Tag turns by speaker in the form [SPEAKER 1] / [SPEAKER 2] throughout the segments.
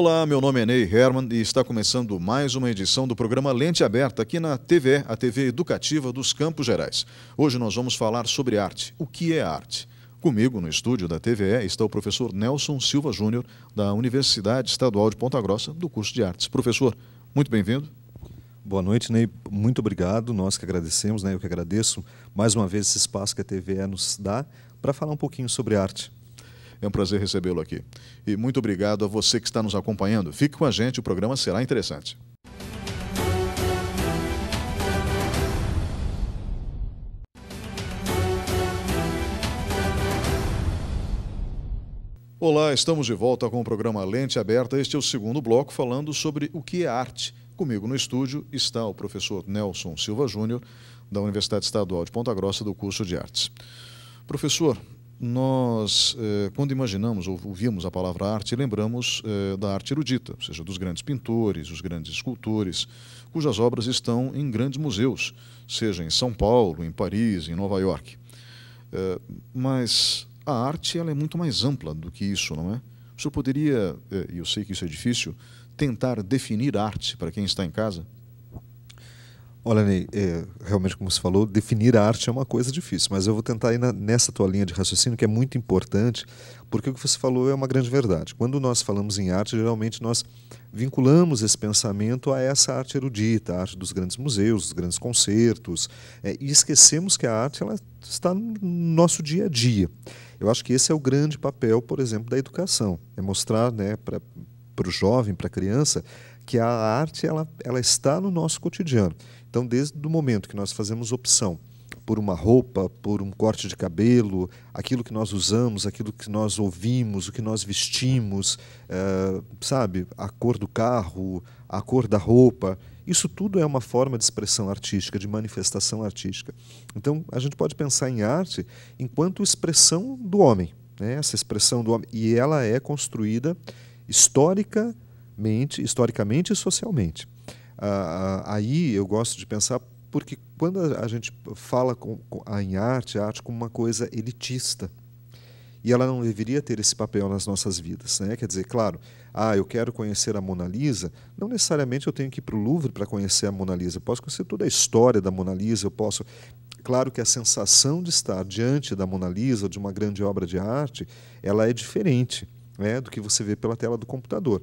[SPEAKER 1] Olá, meu nome é Ney Herman e está começando mais uma edição do programa Lente Aberta aqui na TVE, a TV educativa dos Campos Gerais. Hoje nós vamos falar sobre arte. O que é arte? Comigo no estúdio da TVE está o professor Nelson Silva Júnior, da Universidade Estadual de Ponta Grossa, do curso de artes. Professor, muito bem-vindo.
[SPEAKER 2] Boa noite, Ney. Muito obrigado. Nós que agradecemos, né? Eu que agradeço mais uma vez esse espaço que a TVE nos dá para falar um pouquinho sobre arte.
[SPEAKER 1] É um prazer recebê-lo aqui. E muito obrigado a você que está nos acompanhando. Fique com a gente, o programa será interessante. Olá, estamos de volta com o programa Lente Aberta. Este é o segundo bloco falando sobre o que é arte. Comigo no estúdio está o professor Nelson Silva Júnior, da Universidade Estadual de Ponta Grossa, do curso de artes. Professor, nós, eh, quando imaginamos ou ouvimos a palavra arte, lembramos eh, da arte erudita, ou seja, dos grandes pintores, os grandes escultores, cujas obras estão em grandes museus, seja em São Paulo, em Paris, em Nova York. Eh, mas a arte ela é muito mais ampla do que isso, não é? O senhor poderia, e eu sei que isso é difícil, tentar definir arte para quem está em casa?
[SPEAKER 2] Olha, Ney, é, realmente, como você falou, definir a arte é uma coisa difícil, mas eu vou tentar ir na, nessa tua linha de raciocínio, que é muito importante, porque o que você falou é uma grande verdade. Quando nós falamos em arte, geralmente nós vinculamos esse pensamento a essa arte erudita, a arte dos grandes museus, dos grandes concertos, é, e esquecemos que a arte ela está no nosso dia a dia. Eu acho que esse é o grande papel, por exemplo, da educação, é mostrar né, para o jovem, para a criança, que a arte ela, ela está no nosso cotidiano. Então, desde o momento que nós fazemos opção por uma roupa, por um corte de cabelo, aquilo que nós usamos, aquilo que nós ouvimos, o que nós vestimos, é, sabe, a cor do carro, a cor da roupa, isso tudo é uma forma de expressão artística, de manifestação artística. Então, a gente pode pensar em arte enquanto expressão do homem, né? essa expressão do homem, e ela é construída historicamente, historicamente e socialmente. Ah, aí eu gosto de pensar porque quando a gente fala com, com, em arte, a arte como uma coisa elitista, e ela não deveria ter esse papel nas nossas vidas. Né? Quer dizer, claro, ah, eu quero conhecer a Mona Lisa, não necessariamente eu tenho que ir para o Louvre para conhecer a Mona Lisa, eu posso conhecer toda a história da Mona Lisa, eu posso... Claro que a sensação de estar diante da Mona Lisa, de uma grande obra de arte, ela é diferente né, do que você vê pela tela do computador.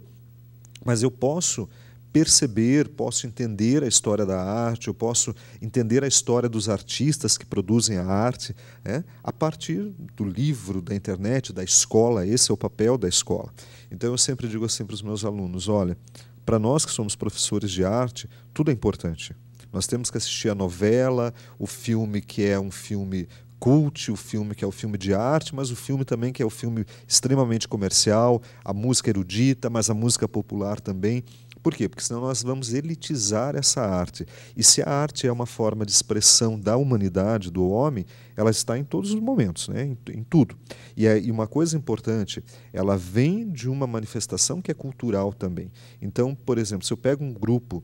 [SPEAKER 2] Mas eu posso perceber, posso entender a história da arte, eu posso entender a história dos artistas que produzem a arte, né? a partir do livro, da internet, da escola. Esse é o papel da escola. Então eu sempre digo assim para os meus alunos: olha, para nós que somos professores de arte, tudo é importante. Nós temos que assistir a novela, o filme que é um filme cult, o filme que é o filme de arte, mas o filme também que é o filme extremamente comercial, a música erudita, mas a música popular também. Por quê? Porque senão nós vamos elitizar essa arte. E se a arte é uma forma de expressão da humanidade, do homem, ela está em todos os momentos, né? em, em tudo. E, é, e uma coisa importante, ela vem de uma manifestação que é cultural também. Então, por exemplo, se eu pego um grupo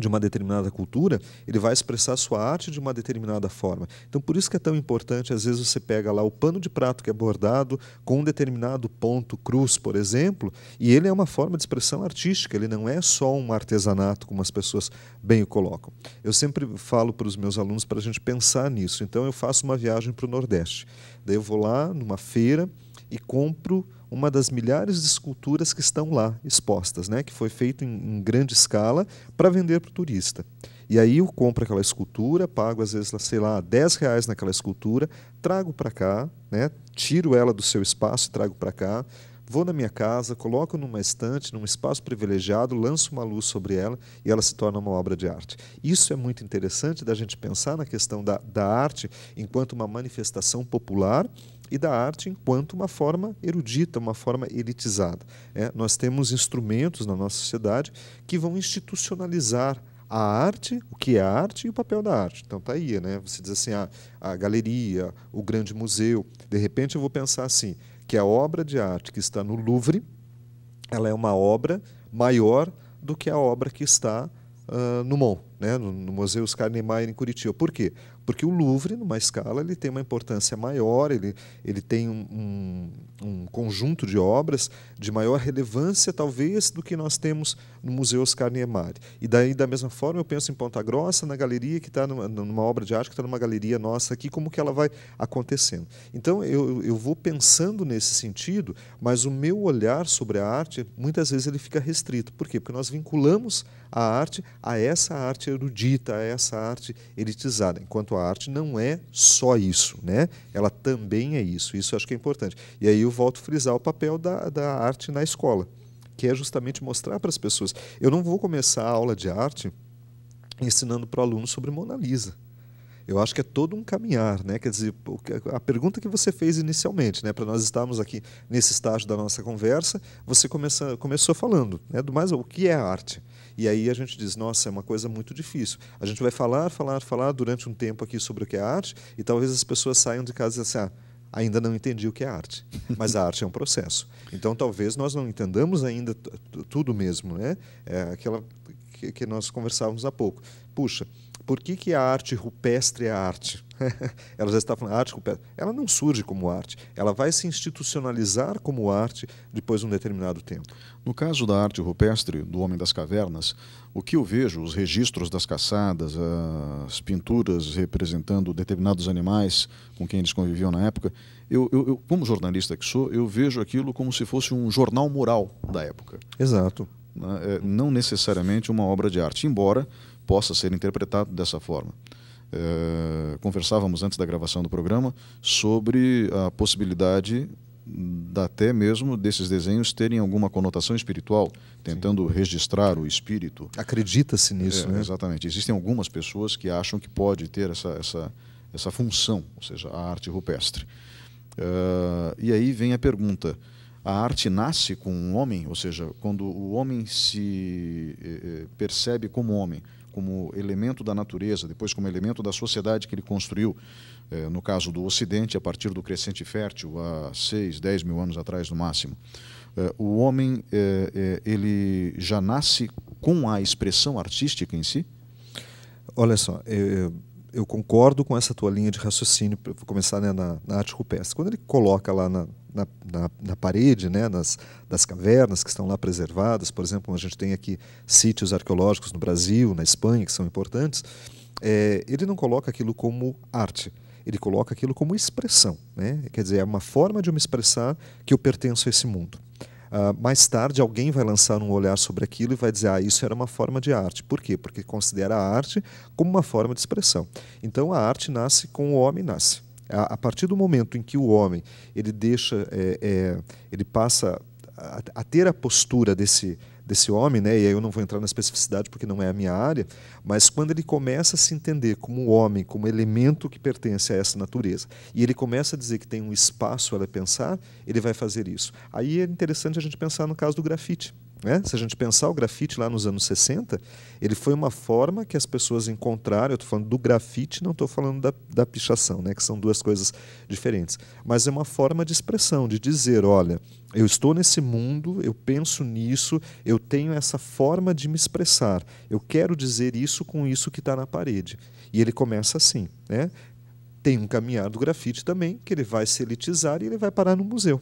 [SPEAKER 2] de uma determinada cultura, ele vai expressar sua arte de uma determinada forma. Então, por isso que é tão importante, às vezes você pega lá o pano de prato que é bordado com um determinado ponto cruz, por exemplo, e ele é uma forma de expressão artística, ele não é só um artesanato, como as pessoas bem o colocam. Eu sempre falo para os meus alunos para a gente pensar nisso. Então, eu faço uma viagem para o Nordeste. Daí eu vou lá numa feira e compro uma das milhares de esculturas que estão lá expostas, né, que foi feito em, em grande escala para vender para o turista. E aí eu compro aquela escultura, pago às vezes, sei lá, 10 reais naquela escultura, trago para cá, né, tiro ela do seu espaço e trago para cá, vou na minha casa, coloco numa estante, num espaço privilegiado, lanço uma luz sobre ela e ela se torna uma obra de arte. Isso é muito interessante da gente pensar na questão da, da arte enquanto uma manifestação popular e da arte enquanto uma forma erudita, uma forma elitizada. É, nós temos instrumentos na nossa sociedade que vão institucionalizar a arte, o que é a arte e o papel da arte. Então tá aí, né? Você diz assim, a, a galeria, o grande museu. De repente eu vou pensar assim, que a obra de arte que está no Louvre, ela é uma obra maior do que a obra que está uh, no MON né, no, no Museu Oscar Niemeyer em Curitiba. Por quê? Porque o Louvre, numa escala, ele tem uma importância maior, ele, ele tem um, um, um, conjunto de obras de maior relevância, talvez, do que nós temos no Museu Oscar Niemeyer. E daí, da mesma forma, eu penso em Ponta Grossa, na galeria que está numa, numa, obra de arte que está numa galeria nossa aqui, como que ela vai acontecendo. Então, eu, eu vou pensando nesse sentido, mas o meu olhar sobre a arte, muitas vezes ele fica restrito. Por quê? Porque nós vinculamos a arte a essa arte erudita, a essa arte elitizada, enquanto a arte não é só isso, né? ela também é isso, isso acho que é importante. E aí eu volto a frisar o papel da, da arte na escola, que é justamente mostrar para as pessoas. Eu não vou começar a aula de arte ensinando para o aluno sobre Mona Lisa eu acho que é todo um caminhar, né? Quer dizer, a pergunta que você fez inicialmente, né, para nós estarmos aqui nesse estágio da nossa conversa, você começa, começou falando, né, do mais o que é arte. E aí a gente diz, nossa, é uma coisa muito difícil. A gente vai falar, falar, falar durante um tempo aqui sobre o que é arte, e talvez as pessoas saiam de casa e assim, ah, ainda não entendi o que é arte. Mas a arte é um processo. Então talvez nós não entendamos ainda tudo mesmo, né? É aquela que, que nós conversávamos há pouco. Puxa, por que, que a arte rupestre é arte? ela já está falando arte rupestre. Ela não surge como arte, ela vai se institucionalizar como arte depois de um determinado tempo.
[SPEAKER 1] No caso da arte rupestre do Homem das Cavernas, o que eu vejo, os registros das caçadas, as pinturas representando determinados animais com quem eles conviviam na época, eu, eu, eu como jornalista que sou, eu vejo aquilo como se fosse um jornal mural da época.
[SPEAKER 2] Exato.
[SPEAKER 1] Né? É, não necessariamente uma obra de arte, embora possa ser interpretado dessa forma. É, conversávamos antes da gravação do programa sobre a possibilidade até mesmo desses desenhos terem alguma conotação espiritual, tentando Sim. registrar o espírito.
[SPEAKER 2] Acredita-se nisso,
[SPEAKER 1] é,
[SPEAKER 2] né?
[SPEAKER 1] Exatamente. Existem algumas pessoas que acham que pode ter essa, essa, essa função, ou seja, a arte rupestre. Uh, e aí vem a pergunta: a arte nasce com um homem, ou seja, quando o homem se eh, eh percebe como homem, como elemento da natureza, depois como elemento da sociedade que ele construiu, eh, no caso do Ocidente, a partir do crescente fértil, há 6, 10 mil anos atrás no máximo. Eh, o homem eh, ele já nasce com a expressão artística em si?
[SPEAKER 2] Olha só, eu, eu concordo com essa tua linha de raciocínio, para começar né, na, na, arte rupestre. Quando ele coloca lá na, na, na, na parede, né, nas das cavernas que estão lá preservadas, por exemplo, a gente tem aqui sítios arqueológicos no Brasil, na Espanha, que são importantes, é, ele não coloca aquilo como arte, ele coloca aquilo como expressão. Né? Quer dizer, é uma forma de me expressar que eu pertenço a esse mundo. Uh, mais tarde, alguém vai lançar um olhar sobre aquilo e vai dizer: ah, isso era uma forma de arte. Por quê? Porque considera a arte como uma forma de expressão. Então, a arte nasce com o homem nasce. A, a partir do momento em que o homem ele deixa, é, é, ele passa a, a ter a postura desse desse homem, né? e aí eu não vou entrar na especificidade porque não é a minha área, mas quando ele começa a se entender como homem, como elemento que pertence a essa natureza, e ele começa a dizer que tem um espaço a pensar, ele vai fazer isso. Aí é interessante a gente pensar no caso do grafite. Né? Se a gente pensar o grafite lá nos anos 60, ele foi uma forma que as pessoas encontraram. Eu estou falando do grafite, não estou falando da, da pichação, né? que são duas coisas diferentes. Mas é uma forma de expressão, de dizer: olha, eu estou nesse mundo, eu penso nisso, eu tenho essa forma de me expressar. Eu quero dizer isso com isso que está na parede. E ele começa assim. Né? Tem um caminhar do grafite também, que ele vai se elitizar e ele vai parar no museu.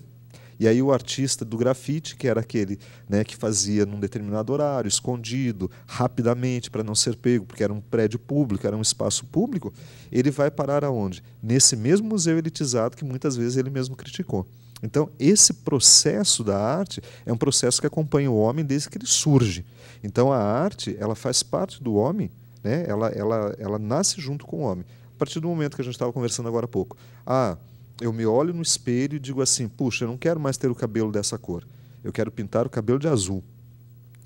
[SPEAKER 2] E aí o artista do grafite, que era aquele né, que fazia num determinado horário, escondido, rapidamente, para não ser pego, porque era um prédio público, era um espaço público, ele vai parar aonde? Nesse mesmo museu elitizado que muitas vezes ele mesmo criticou. Então, esse processo da arte é um processo que acompanha o homem desde que ele surge. Então, a arte ela faz parte do homem, né? ela, ela, ela nasce junto com o homem. A partir do momento que a gente estava conversando agora há pouco. Ah, eu me olho no espelho e digo assim: puxa, eu não quero mais ter o cabelo dessa cor. Eu quero pintar o cabelo de azul.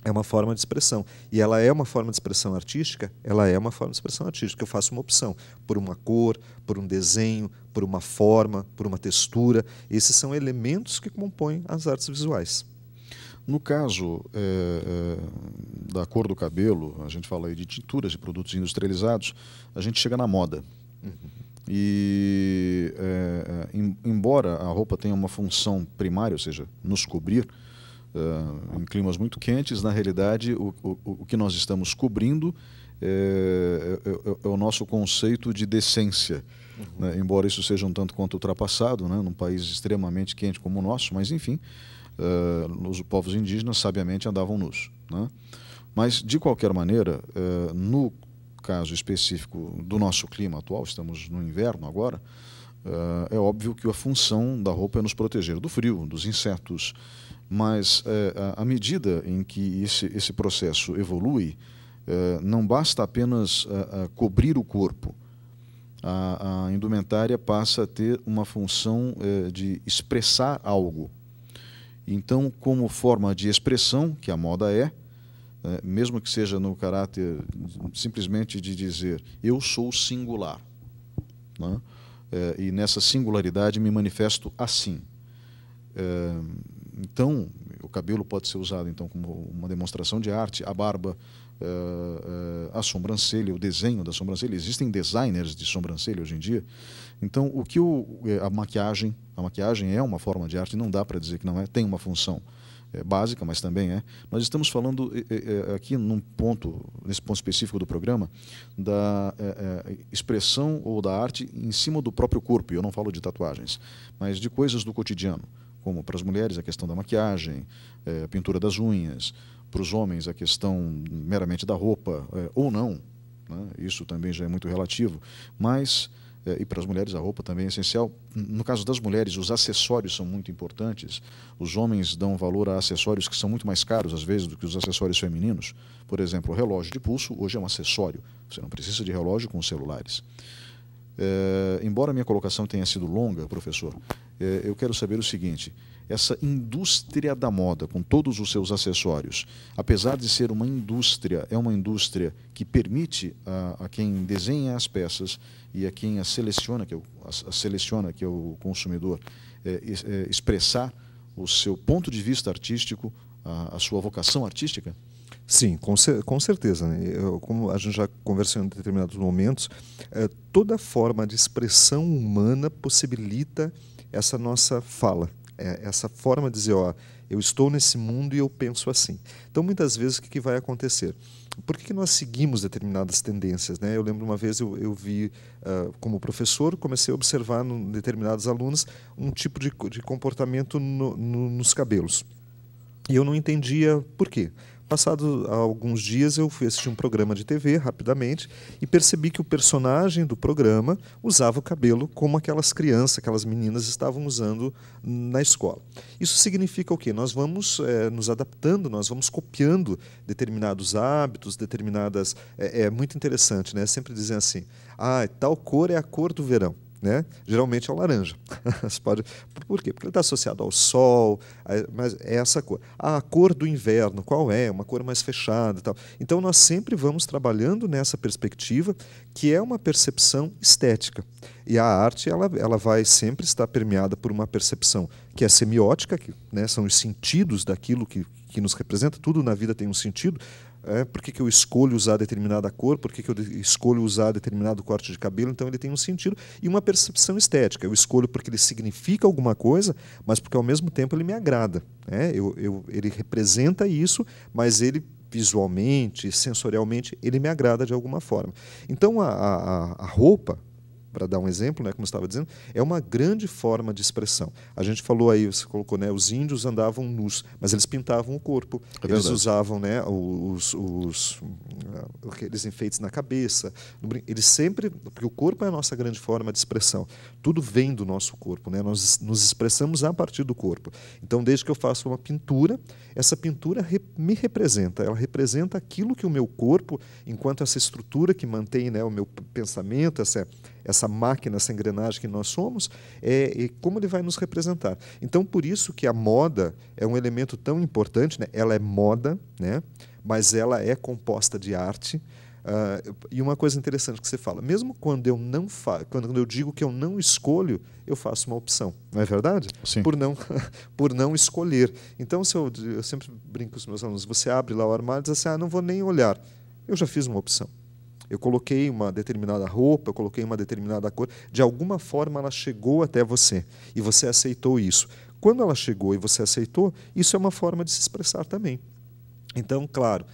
[SPEAKER 2] É uma forma de expressão. E ela é uma forma de expressão artística? Ela é uma forma de expressão artística. Eu faço uma opção por uma cor, por um desenho, por uma forma, por uma textura. Esses são elementos que compõem as artes visuais.
[SPEAKER 1] No caso é, é, da cor do cabelo, a gente fala aí de tinturas e produtos industrializados, a gente chega na moda. Uhum. E embora a roupa tenha uma função primária, ou seja, nos cobrir, uh, em climas muito quentes, na realidade, o, o, o que nós estamos cobrindo é, é, é, é o nosso conceito de decência. Uhum. Né? Embora isso seja um tanto quanto ultrapassado, né? num país extremamente quente como o nosso, mas enfim, uh, os povos indígenas sabiamente andavam nus. Né? Mas, de qualquer maneira, uh, no caso específico do nosso clima atual, estamos no inverno agora, uh, é óbvio que a função da roupa é nos proteger do frio, dos insetos, mas à medida em que esse, esse processo evolui, não basta apenas cobrir o corpo, a, a indumentária passa a ter uma função é, de expressar algo. Então, como forma de expressão, que a moda é, é, mesmo que seja no caráter simplesmente de dizer eu sou singular, né? É, e nessa singularidade me manifesto assim. É, então, o cabelo pode ser usado então como uma demonstração de arte, a barba uh, a sobrancelha, o desenho da sobrancelha. Existem designers de sobrancelha hoje em dia. Então, o que o, eh, a maquiagem, a maquiagem é uma forma de arte, não dá para dizer que não é, tem uma função é, básica, mas também é. Nós estamos falando é, aqui num ponto, nesse ponto específico do programa, da é, expressão ou da arte em cima do próprio corpo. Eu não falo de tatuagens, mas de coisas do cotidiano, como para as mulheres a questão da maquiagem, a pintura das unhas, para os homens a questão meramente da roupa é, ou não, né? isso também já é muito relativo, mas é, e para as mulheres a roupa também é essencial. No caso das mulheres, os acessórios são muito importantes. Os homens dão valor a acessórios que são muito mais caros, às vezes, do que os acessórios femininos. Por exemplo, o relógio de pulso hoje é um acessório. Você não precisa de relógio com celulares. É, embora minha colocação tenha sido longa, professor, é, eu quero saber o seguinte: essa indústria da moda, com todos os seus acessórios, apesar de ser uma indústria, é uma indústria que permite a, a quem desenha as peças e a quem as seleciona, que é o, a, seleciona, que é o consumidor, é, é, expressar o seu ponto de vista artístico, a, a sua vocação artística?
[SPEAKER 2] Sim, com, com certeza. Né? Eu, como a gente já conversou em determinados momentos, é, toda forma de expressão humana possibilita essa nossa fala, é, essa forma de dizer, ó, eu estou nesse mundo e eu penso assim. Então, muitas vezes, o que, vai acontecer? Por que, que, nós seguimos determinadas tendências? Né? Eu lembro uma vez eu, eu vi, uh, como professor, comecei a observar em determinados alunos um tipo de, de comportamento no, no, nos cabelos. E eu não entendia por quê. Passado alguns dias, eu fui assistir um programa de TV rapidamente e percebi que o personagem do programa usava o cabelo como aquelas crianças, aquelas meninas estavam usando na escola. Isso significa o quê? Nós vamos é, nos adaptando, nós vamos copiando determinados hábitos, determinadas. É, é muito interessante, né? Sempre dizem assim: ah, tal cor é a cor do verão né? geralmente é o laranja. pode... Por quê? Porque ele está associado ao sol, mas é essa cor. a cor do inverno, qual é? Uma cor mais fechada e tal. Então nós sempre vamos trabalhando nessa perspectiva, que é uma percepção estética. E a arte ela, ela vai sempre estar permeada por uma percepção que é semiótica, que né, são os sentidos daquilo que, que nos representa, tudo na vida tem um sentido, é, por que, que eu escolho usar determinada cor, por que, que eu escolho usar determinado corte de cabelo, então ele tem um sentido e uma percepção estética. Eu escolho porque ele significa alguma coisa, mas porque ao mesmo tempo ele me agrada. Né? Eu, eu, ele representa isso, mas ele visualmente, sensorialmente, ele me agrada de alguma forma. Então a, a, a roupa, para dar um exemplo, né, como estava dizendo, é uma grande forma de expressão. A gente falou aí, você colocou, né, os índios andavam nus, mas eles pintavam o corpo, é eles usavam né, os, os, aqueles enfeites na cabeça, eles sempre, porque o corpo é a nossa grande forma de expressão. Tudo vem do nosso corpo, né? Nós nos expressamos a partir do corpo. Então, desde que eu faço uma pintura, essa pintura me representa, ela representa aquilo que o meu corpo, enquanto essa estrutura que mantém né, o meu pensamento, essa essa máquina, essa engrenagem que nós somos, é, e como ele vai nos representar. Então, por isso que a moda é um elemento tão importante, né? ela é moda, né? mas ela é composta de arte. Uh, e uma coisa interessante que você fala, mesmo quando eu não fa quando eu digo que eu não escolho, eu faço uma opção, não é verdade?
[SPEAKER 1] Sim.
[SPEAKER 2] Por não por não escolher. Então, se eu, eu sempre brinco com os meus alunos, você abre lá o armário e diz assim, ah, não vou nem olhar. Eu já fiz uma opção. Eu coloquei uma determinada roupa, eu coloquei uma determinada cor. De alguma forma ela chegou até você e você aceitou isso. Quando ela chegou e você aceitou, isso é uma forma de se expressar também. Então, claro,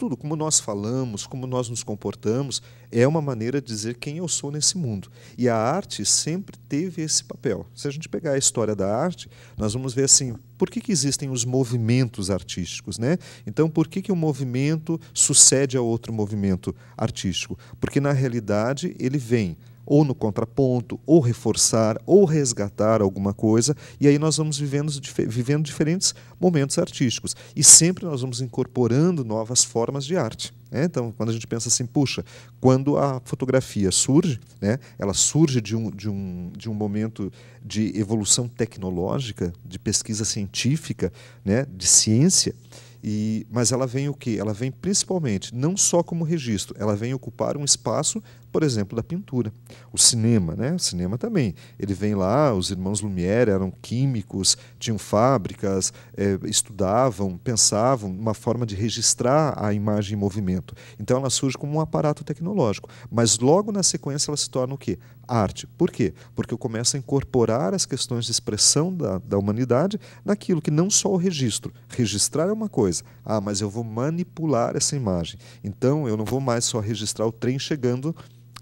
[SPEAKER 2] tudo, como nós falamos, como nós nos comportamos, é uma maneira de dizer quem eu sou nesse mundo. E a arte sempre teve esse papel. Se a gente pegar a história da arte, nós vamos ver assim, por que, que existem os movimentos artísticos? Né? Então, por que, que um movimento sucede a outro movimento artístico? Porque, na realidade, ele vem ou no contraponto, ou reforçar, ou resgatar alguma coisa, e aí nós vamos vivendo, vivendo diferentes momentos artísticos. E sempre nós vamos incorporando novas formas de arte. Né? Então, quando a gente pensa assim, puxa, quando a fotografia surge, né, ela surge de um, de, um, de um momento de evolução tecnológica, de pesquisa científica, né, de ciência, e, mas ela vem o quê? Ela vem principalmente, não só como registro, ela vem ocupar um espaço por exemplo, da pintura. O cinema, né? O cinema também. Ele vem lá, os irmãos Lumière eram químicos, tinham fábricas, é, estudavam, pensavam uma forma de registrar a imagem em movimento. Então ela surge como um aparato tecnológico. Mas logo na sequência ela se torna o quê? Arte. Por quê? Porque eu começo a incorporar as questões de expressão da, da humanidade naquilo que não só o registro. Registrar é uma coisa. Ah, mas eu vou manipular essa imagem. Então eu não vou mais só registrar o trem chegando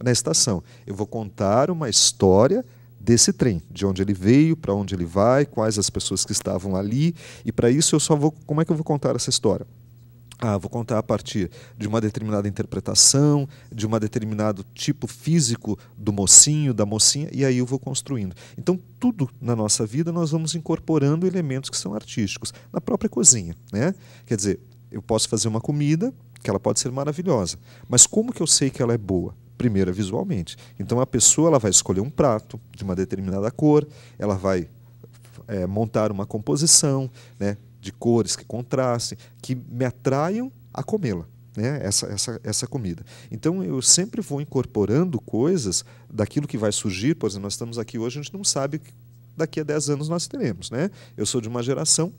[SPEAKER 2] na estação. Eu vou contar uma história desse trem, de onde ele veio, para onde ele vai, quais as pessoas que estavam ali, e para isso eu só vou, como é que eu vou contar essa história? Ah, vou contar a partir de uma determinada interpretação, de um determinado tipo físico do mocinho, da mocinha, e aí eu vou construindo. Então, tudo na nossa vida nós vamos incorporando elementos que são artísticos, na própria cozinha. Né? Quer dizer, eu posso fazer uma comida que ela pode ser maravilhosa, mas como que eu sei que ela é boa? Primeiro é visualmente. Então a pessoa ela vai escolher um prato de uma determinada cor, ela vai é, montar uma composição né, de cores que contrastem, que me atraiam a comê-la. Né, essa, essa, essa comida. Então eu sempre vou incorporando coisas daquilo que vai surgir, por exemplo, nós estamos aqui hoje, a gente não sabe daqui a 10 anos nós teremos. Né? Eu sou de uma geração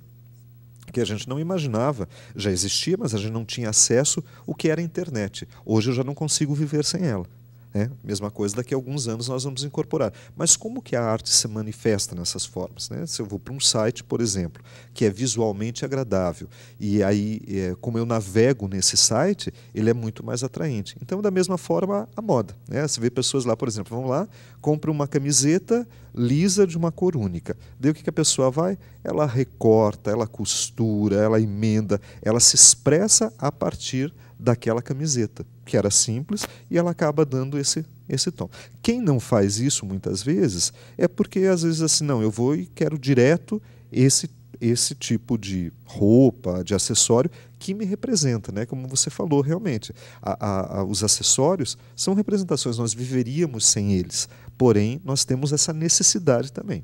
[SPEAKER 2] que a gente não imaginava, já existia, mas a gente não tinha acesso o que era a internet. Hoje eu já não consigo viver sem ela. É, mesma coisa, daqui a alguns anos nós vamos incorporar. Mas como que a arte se manifesta nessas formas? Né? Se eu vou para um site, por exemplo, que é visualmente agradável, e aí, é, como eu navego nesse site, ele é muito mais atraente. Então, da mesma forma, a moda. Né? Você vê pessoas lá, por exemplo, vão lá, compra uma camiseta lisa de uma cor única. Daí o que, que a pessoa vai? Ela recorta, ela costura, ela emenda, ela se expressa a partir daquela camiseta, que era simples, e ela acaba dando esse, esse tom. Quem não faz isso muitas vezes é porque às vezes assim, não, eu vou e quero direto esse esse tipo de roupa, de acessório que me representa, né? Como você falou, realmente, a, a, a, os acessórios são representações. Nós viveríamos sem eles, porém nós temos essa necessidade também.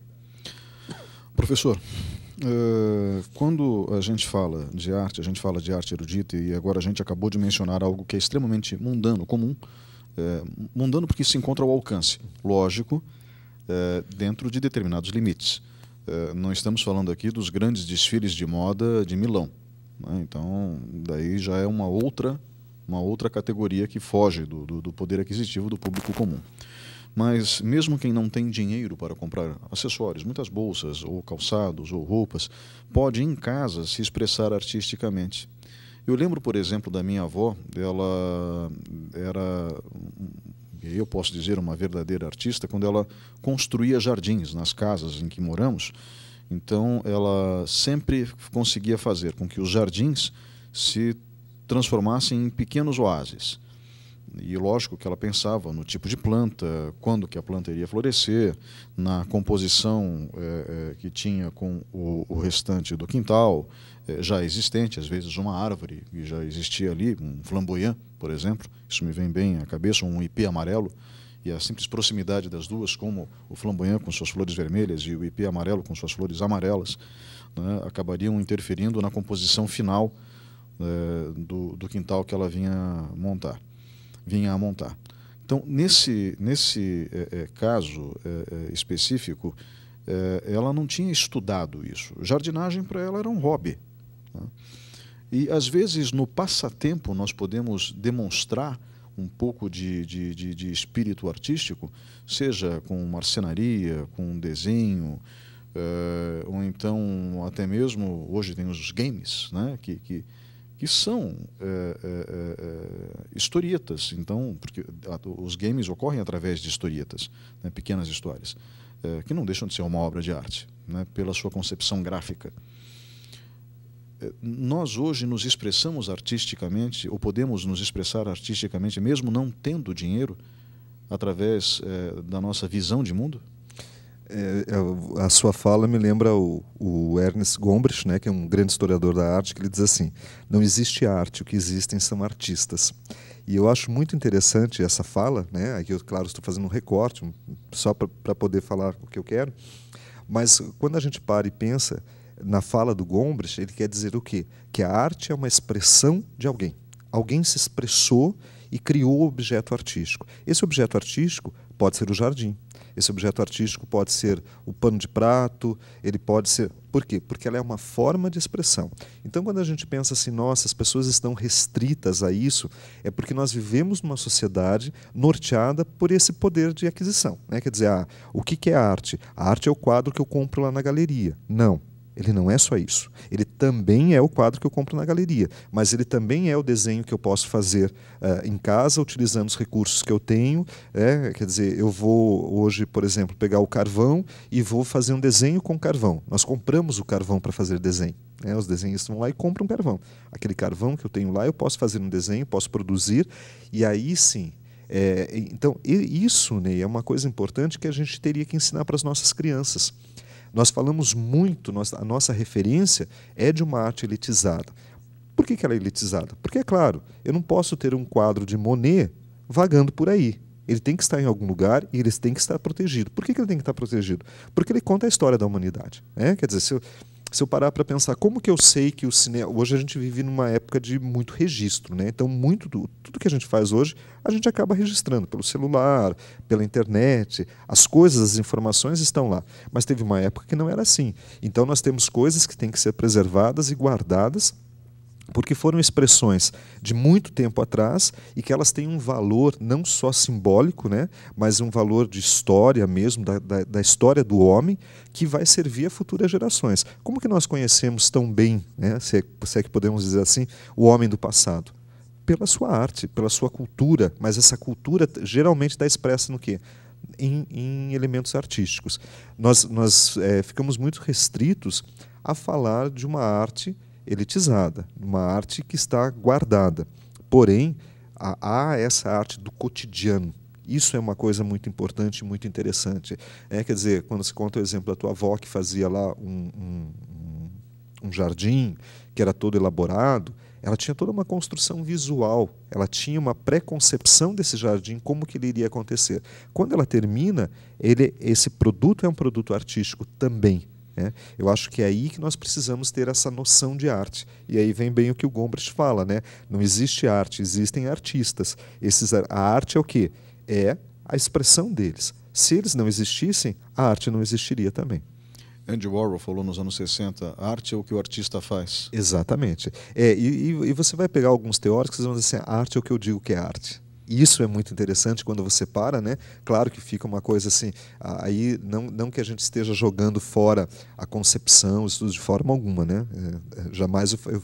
[SPEAKER 1] Professor, Uh, quando a gente fala de arte, a gente fala de arte erudita e agora a gente acabou de mencionar algo que é extremamente mundano, comum, é, mundano porque se encontra ao alcance, lógico, é, dentro de determinados limites. É, não estamos falando aqui dos grandes desfiles de moda de Milão, né? então daí já é uma outra, uma outra categoria que foge do, do, do poder aquisitivo do público comum. Mas mesmo quem não tem dinheiro para comprar acessórios, muitas bolsas ou calçados ou roupas, pode em casa se expressar artisticamente. Eu lembro, por exemplo, da minha avó, ela era, eu posso dizer, uma verdadeira artista, quando ela construía jardins nas casas em que moramos. Então, ela sempre conseguia fazer com que os jardins se transformassem em pequenos oásis e lógico que ela pensava no tipo de planta, quando que a planta iria florescer, na composição é, é, que tinha com o, o restante do quintal, é, já existente, às vezes uma árvore que já existia ali, um flamboyant, por exemplo, isso me vem bem à cabeça, um ipê amarelo, e a simples proximidade das duas, como o flamboyant com suas flores vermelhas e o ipê amarelo com suas flores amarelas, né, acabariam interferindo na composição final do, do quintal que ela vinha montar vinha a montar. Então, nesse, nesse é, é, caso é, é específico, é, ela não tinha estudado isso. Jardinagem para ela era um hobby. Né? E, às vezes, no passatempo, nós podemos demonstrar um pouco de, de, de, de espírito artístico, seja com marcenaria, com desenho, é, ou então até mesmo hoje tem os games, né, que, que, que são é, é, historietas. Então, porque os games ocorrem através de historietas, né, pequenas histórias, que não deixam de ser uma obra de arte, né, pela sua concepção gráfica. Nós hoje nos expressamos artisticamente, ou podemos nos expressar artisticamente, mesmo não tendo dinheiro, através da nossa visão de mundo?
[SPEAKER 2] É, é, a sua fala me lembra o, o, Ernest Gombrich, né, que é um grande historiador da arte, que ele diz assim: não existe arte, o que existem são artistas. E eu acho muito interessante essa fala, né? Aqui eu, claro, estou fazendo um recorte, só para poder falar o que eu quero. Mas quando a gente para e pensa na fala do Gombrich, ele quer dizer o quê? Que a arte é uma expressão de alguém. Alguém se expressou e criou o objeto artístico. Esse objeto artístico pode ser o jardim, esse objeto artístico pode ser o pano de prato, ele pode ser. Por quê? Porque ela é uma forma de expressão. Então, quando a gente pensa assim, nossa, as pessoas estão restritas a isso, é porque nós vivemos numa sociedade norteada por esse poder de aquisição. Né? Quer dizer, ah, o que é arte? A arte é o quadro que eu compro lá na galeria. Não. Ele não é só isso. Ele também é o quadro que eu compro na galeria, mas ele também é o desenho que eu posso fazer uh, em casa, utilizando os recursos que eu tenho. É, quer dizer, eu vou hoje, por exemplo, pegar o carvão e vou fazer um desenho com carvão. Nós compramos o carvão para fazer desenho. Né? Os desenhistas vão lá e compram carvão. Aquele carvão que eu tenho lá, eu posso fazer um desenho, posso produzir, e aí sim. É, então, isso Ney, é uma coisa importante que a gente teria que ensinar para as nossas crianças. Nós falamos muito, a nossa referência é de uma arte elitizada. Por que, que ela é elitizada? Porque, é claro, eu não posso ter um quadro de Monet vagando por aí. Ele tem que estar em algum lugar e ele tem que estar protegido. Por que, que ele tem que estar protegido? Porque ele conta a história da humanidade. Né? Quer dizer, se eu, se eu parar para pensar como que eu sei que o cinema. Hoje a gente vive numa época de muito registro, né? Então, muito do, tudo que a gente faz hoje, a gente acaba registrando pelo celular, pela internet. As coisas, as informações estão lá. Mas teve uma época que não era assim. Então, nós temos coisas que têm que ser preservadas e guardadas porque foram expressões de muito tempo atrás e que elas têm um valor não só simbólico, né, mas um valor de história mesmo, da, da, da história do homem, que vai servir a futuras gerações. Como que nós conhecemos tão bem, né, se, é, se é que podemos dizer assim, o homem do passado? Pela sua arte, pela sua cultura, mas essa cultura geralmente está expressa no quê? Em, em elementos artísticos. Nós, nós é, ficamos muito restritos a falar de uma arte elitizada, uma arte que está guardada. Porém, há essa arte do cotidiano. Isso é uma coisa muito importante, muito interessante. É, quer dizer, quando se conta o exemplo da tua avó que fazia lá um, um, um jardim que era todo elaborado, ela tinha toda uma construção visual, ela tinha uma preconcepção desse jardim, como que ele iria acontecer. Quando ela termina, ele, esse produto é um produto artístico também. Né? Eu acho que é aí que nós precisamos ter essa noção de arte. E aí vem bem o que o Gombrich fala, né? Não existe arte, existem artistas. Esses, a arte é o quê? É a expressão deles. Se eles não existissem, a arte não existiria também.
[SPEAKER 1] Andy Warhol falou nos anos 60, arte é o que o artista faz.
[SPEAKER 2] Exatamente. É, e, e você vai pegar alguns teóricos que vão dizer assim, arte é o que eu digo que é arte. Isso é muito interessante quando você para, né? Claro que fica uma coisa assim, aí não, não que a gente esteja jogando fora a concepção, isso de forma alguma, né? É, é jamais eu, eu,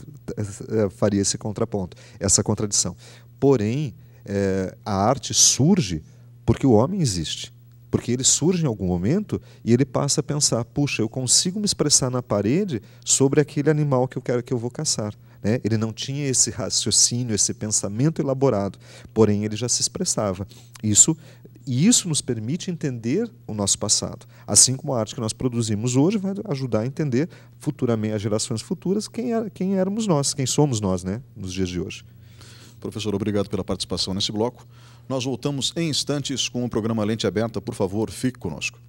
[SPEAKER 2] eu, faria esse contraponto, essa contradição. Porém, é, a arte surge porque o homem existe. Porque ele surge em algum momento e ele passa a pensar: puxa, eu consigo me expressar na parede sobre aquele animal que eu quero que eu vou caçar. Né? Ele não tinha esse raciocínio, esse pensamento elaborado, porém ele já se expressava. Isso e isso nos permite entender o nosso passado. Assim como a arte que nós produzimos hoje vai ajudar a entender futuramente as gerações futuras quem, quem éramos nós, quem somos nós né, nos dias de hoje.
[SPEAKER 1] Professor, obrigado pela participação nesse bloco. Nós voltamos em instantes com o programa Lente Aberta. Por favor, fique conosco.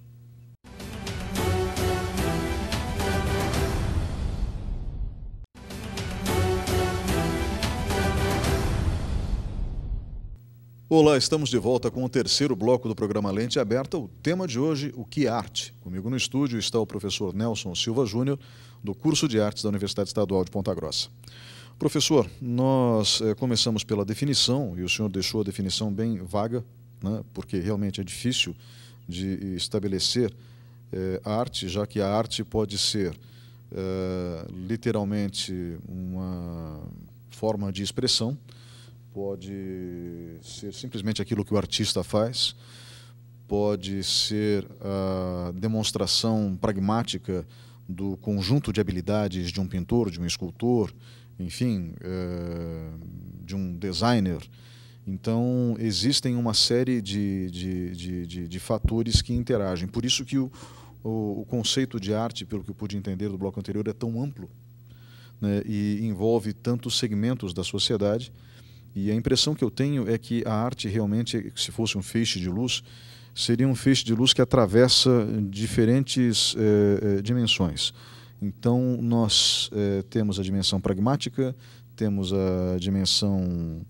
[SPEAKER 1] Olá, estamos de volta com o terceiro bloco do programa Lente Aberta. O tema de hoje, o que é arte? Comigo no estúdio está o professor Nelson Silva Júnior, do curso de artes da Universidade Estadual de Ponta Grossa. Professor, nós é, começamos pela definição, e o senhor deixou a definição bem vaga, né, porque realmente é difícil de estabelecer é, arte, já que a arte pode ser é, literalmente uma forma de expressão, pode ser simplesmente aquilo que o artista faz, pode ser a demonstração pragmática do conjunto de habilidades de um pintor, de um escultor, enfim, é, de um designer. Então, existem uma série de, de, de, de, de fatores que interagem. Por isso que o, o, o, conceito de arte, pelo que eu pude entender do bloco anterior, é tão amplo né, e envolve tantos segmentos da sociedade. E a impressão que eu tenho é que a arte realmente, se fosse um feixe de luz, seria um feixe de luz que atravessa diferentes eh, dimensões. Então, nós eh, temos a dimensão pragmática, temos a dimensão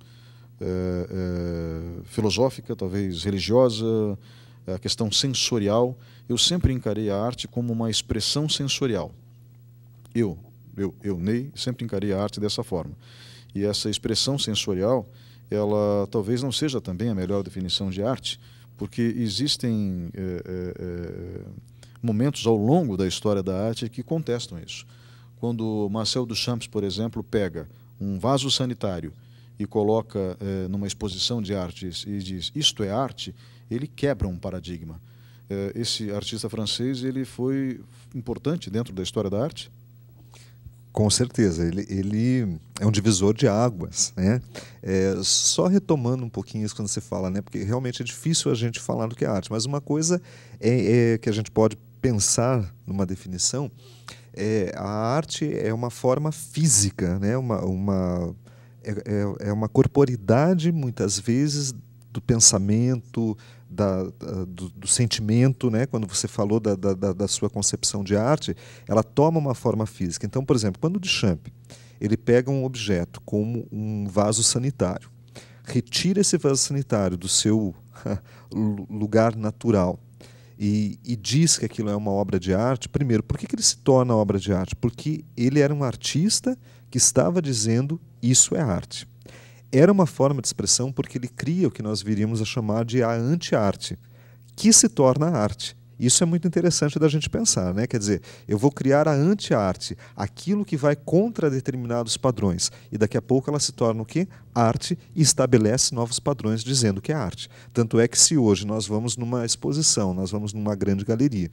[SPEAKER 1] eh, filosófica, talvez religiosa, a questão sensorial. Eu sempre encarei a arte como uma expressão sensorial. Eu, eu, eu, Ney, sempre encarei a arte dessa forma. E essa expressão sensorial, ela talvez não seja também a melhor definição de arte, porque existem é, é, momentos ao longo da história da arte que contestam isso. Quando Marcel Duchamp, por exemplo, pega um vaso sanitário e coloca é, numa exposição de artes e diz isto é arte, ele quebra um paradigma. esse artista francês ele foi importante dentro da história da arte.
[SPEAKER 2] Com certeza, ele, ele é um divisor de águas. Né? É, só retomando um pouquinho isso quando você fala, né? porque realmente é difícil a gente falar do que é arte, mas uma coisa é, é que a gente pode pensar numa definição, é, a arte é uma forma física, né? uma, uma, é, é, é uma corporidade, muitas vezes, do pensamento, da, do, do, sentimento, né? quando você falou da, da, da, sua concepção de arte, ela toma uma forma física. Então, por exemplo, quando o Duchamp ele pega um objeto como um vaso sanitário, retira esse vaso sanitário do seu lugar natural e, e, diz que aquilo é uma obra de arte, primeiro, por que, que ele se torna obra de arte? Porque ele era um artista que estava dizendo isso é arte era uma forma de expressão porque ele cria o que nós viríamos a chamar de a anti-arte, que se torna arte. Isso é muito interessante da gente pensar, né? Quer dizer, eu vou criar a anti-arte, aquilo que vai contra determinados padrões, e daqui a pouco ela se torna o quê? Arte e estabelece novos padrões dizendo que é arte. Tanto é que se hoje nós vamos numa exposição, nós vamos numa grande galeria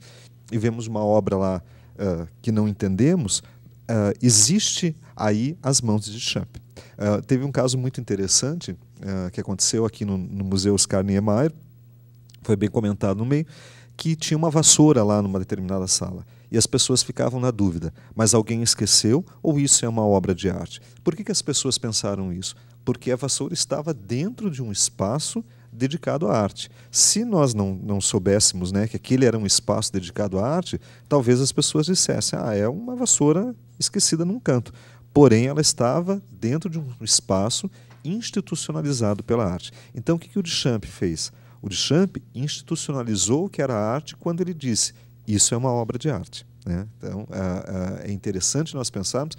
[SPEAKER 2] e vemos uma obra lá uh, que não entendemos, uh, existe aí as mãos de Champ. Uh, teve um caso muito interessante uh, que aconteceu aqui no, no, Museu Oscar Niemeyer, foi bem comentado no meio, que tinha uma vassoura lá numa determinada sala. E as pessoas ficavam na dúvida, mas alguém esqueceu ou isso é uma obra de arte? Por que, que as pessoas pensaram isso? Porque a vassoura estava dentro de um espaço dedicado à arte. Se nós não, não soubéssemos né, que aquele era um espaço dedicado à arte, talvez as pessoas dissessem: ah, é uma vassoura esquecida num canto porém ela estava dentro de um espaço institucionalizado pela arte. Então o que, que o Duchamp fez? O Duchamp institucionalizou o que era arte quando ele disse isso é uma obra de arte. Né? Então é interessante nós pensarmos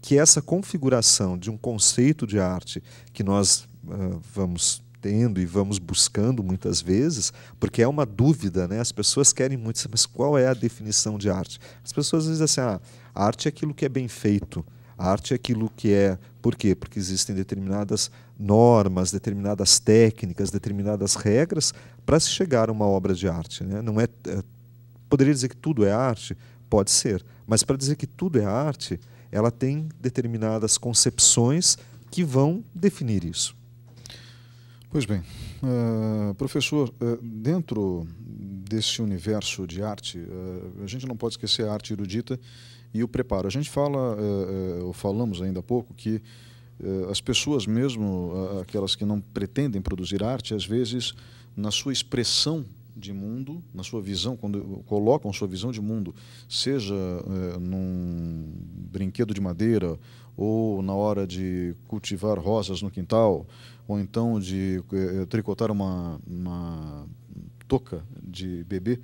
[SPEAKER 2] que essa configuração de um conceito de arte que nós uh, vamos tendo e vamos buscando muitas vezes, porque é uma dúvida, né? As pessoas querem muito, mas qual é a definição de arte? As pessoas dizem assim, ah, arte é aquilo que é bem feito, a arte é aquilo que é. Por quê? Porque existem determinadas normas, determinadas técnicas, determinadas regras para se chegar a uma obra de arte. Né? Não é, é, poderia dizer que tudo é arte? Pode ser. Mas para dizer que tudo é arte, ela tem determinadas concepções que vão definir isso.
[SPEAKER 1] Pois bem, uh, professor, uh, dentro desse universo de arte, uh, a gente não pode esquecer a arte erudita e o preparo. A gente fala, é, é, ou falamos ainda há pouco, que é, as pessoas mesmo, aquelas que não pretendem produzir arte, às vezes, na sua expressão de mundo, na sua visão, quando colocam sua visão de mundo, seja é, num brinquedo de madeira, ou na hora de cultivar rosas no quintal, ou então de é, tricotar uma, uma touca de bebê,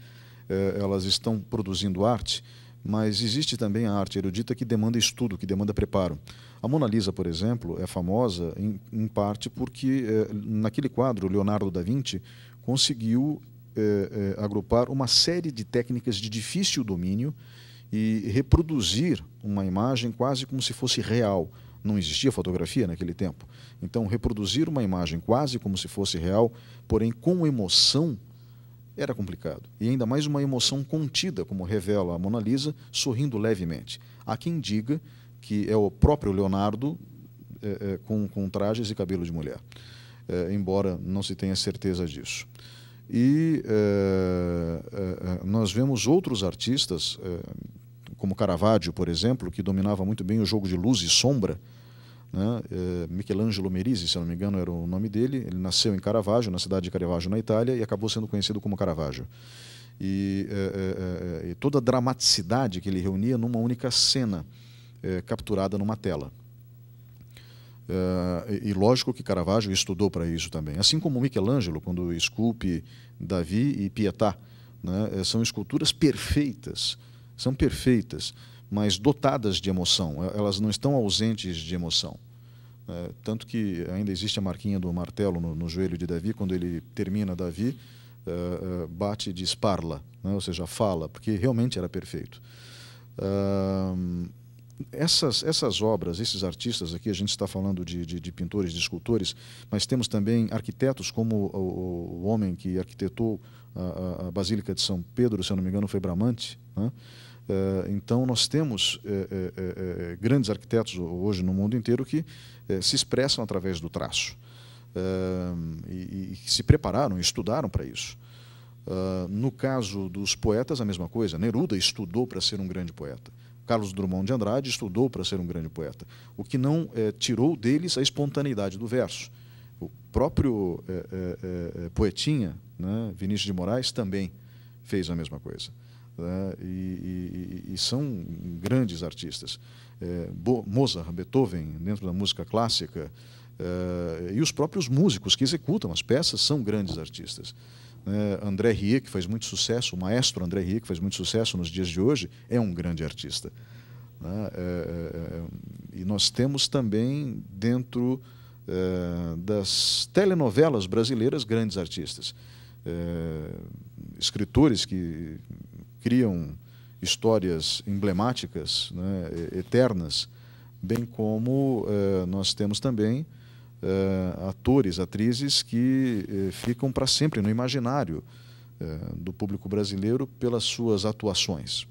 [SPEAKER 1] é, elas estão produzindo arte mas existe também a arte erudita que demanda estudo, que demanda preparo. A Mona Lisa, por exemplo, é famosa em, em parte porque é, naquele quadro Leonardo da Vinci conseguiu é, é, agrupar uma série de técnicas de difícil domínio e reproduzir uma imagem quase como se fosse real. Não existia fotografia naquele tempo. Então, reproduzir uma imagem quase como se fosse real, porém com emoção, era complicado. E ainda mais uma emoção contida, como revela a Mona Lisa, sorrindo levemente. Há quem diga que é o próprio Leonardo é, é, com, com trajes e cabelo de mulher, é, embora não se tenha certeza disso. E é, é, é, nós vemos outros artistas, como Caravaggio, por exemplo, que dominava muito bem o jogo de luz e sombra. Né? Michelangelo Merisi, se não me engano, era o nome dele. Ele nasceu em Caravaggio, na cidade de Caravaggio, na Itália, e acabou sendo conhecido como Caravaggio. E, e toda a dramaticidade que ele reunia numa única cena, capturada numa tela. E, e, lógico que Caravaggio estudou para isso também. Assim como Michelangelo, quando esculpe Davi e Pietà. Né? São esculturas perfeitas, são perfeitas, mas dotadas de emoção. Eh, elas não estão ausentes de emoção. Uh, tanto que ainda existe a marquinha do martelo no, no joelho de Davi, quando ele termina Davi, uh, bate de esparla, né? ou seja, fala, porque realmente era perfeito essas, essas obras, esses artistas aqui, a gente está falando de, de, de, pintores, de escultores, mas temos também arquitetos, como o, o homem que arquitetou a, a, Basílica de São Pedro, se eu não me engano, foi Bramante. Né? Eh, então, nós temos é, é, grandes arquitetos hoje no mundo inteiro que se expressam através do traço. e, e se prepararam, estudaram para isso. no caso dos poetas, a mesma coisa. Neruda estudou para ser um grande poeta. Carlos Drummond de Andrade estudou para ser um grande poeta, o que não é, tirou deles a espontaneidade do verso. O próprio é, é, poetinha, né, Vinícius de Moraes, também fez a mesma coisa. Né, e, e, e, são grandes artistas. Mozart, Beethoven, dentro da música clássica, e os próprios músicos que executam as peças são grandes artistas. Né, André Rie, que faz muito sucesso, o maestro André Rie, que faz muito sucesso nos dias de hoje, é um grande artista. Né? É, é, é, e nós temos também, dentro é, das telenovelas brasileiras, grandes artistas. É, escritores que criam histórias emblemáticas, né, eternas, bem como é, nós temos também uh, atores, atrizes que uh, ficam para sempre no imaginário do público brasileiro pelas suas atuações.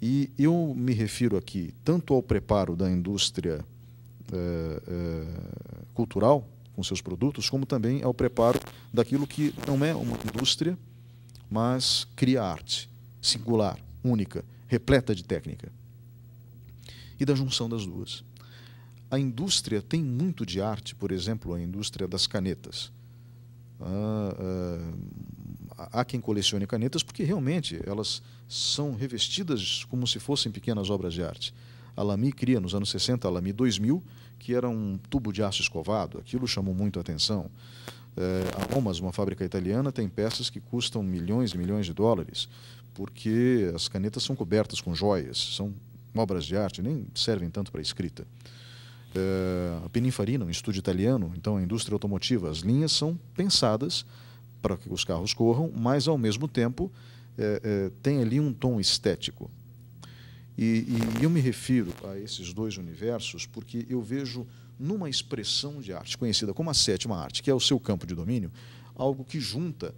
[SPEAKER 1] E eu me refiro aqui tanto ao preparo da indústria cultural com seus produtos, como também ao preparo daquilo que não é uma indústria, mas cria arte, singular, única, repleta de técnica. E da junção das duas. A indústria tem muito de arte, por exemplo, a indústria das canetas. Ah, ah, há quem colecione canetas porque realmente elas são revestidas como se fossem pequenas obras de arte. A Lamy cria nos anos 60 a Lamy 2000, que era um tubo de aço escovado. Aquilo chamou muito a atenção. É, a Omas, uma fábrica italiana, tem peças que custam milhões e milhões de dólares, porque as canetas são cobertas com joias, são obras de arte, nem servem tanto para escrita a Pininfarina, um estúdio italiano, então a indústria automotiva, as linhas são pensadas para que os carros corram, mas ao mesmo tempo é, tem ali um tom estético. E, e, eu me refiro a esses dois universos porque eu vejo numa expressão de arte, conhecida como a sétima arte, que é o seu campo de domínio, algo que junta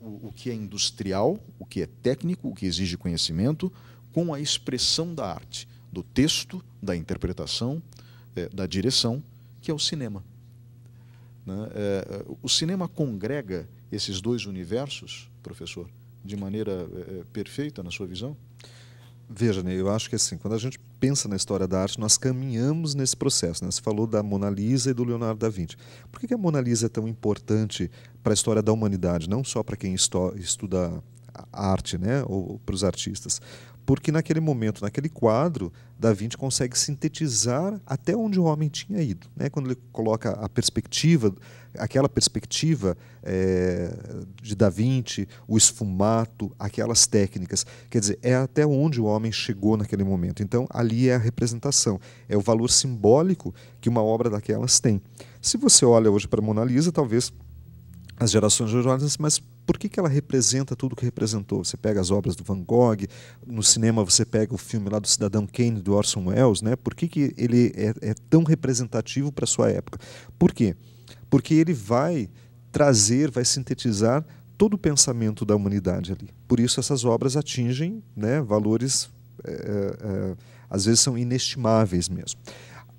[SPEAKER 1] o, o que é industrial, o que é técnico, o que exige conhecimento, com a expressão da arte, do texto, da interpretação, é, da direção, que é o cinema. Né? É, o cinema congrega esses dois universos, professor, de maneira é, é perfeita na sua visão?
[SPEAKER 2] Veja, né, eu acho que assim, quando a gente pensa na história da arte, nós caminhamos nesse processo. Né? Você falou da Mona Lisa e do Leonardo da Vinci. Por que a Mona Lisa é tão importante para a história da humanidade, não só para quem estuda arte, né, ou para os artistas? Porque naquele momento, naquele quadro, Da Vinci consegue sintetizar até onde o homem tinha ido. Né? Quando ele coloca a perspectiva, aquela perspectiva é, de Da Vinci, o esfumato, aquelas técnicas. Quer dizer, é até onde o homem chegou naquele momento. Então, ali é a representação, é o valor simbólico que uma obra daquelas tem. Se você olha hoje para Mona Lisa, talvez as gerações de olhem, mas Por que, que ela representa tudo o que representou? Você pega as obras do Van Gogh, no cinema você pega o filme lá do Cidadão Kane, do Orson Welles, né? Por que, que ele é, é tão representativo para a sua época? Por quê? Porque ele vai trazer, vai sintetizar todo o pensamento da humanidade ali. Por isso essas obras atingem né, valores, é, é, às vezes são inestimáveis mesmo.